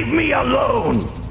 Leave me alone!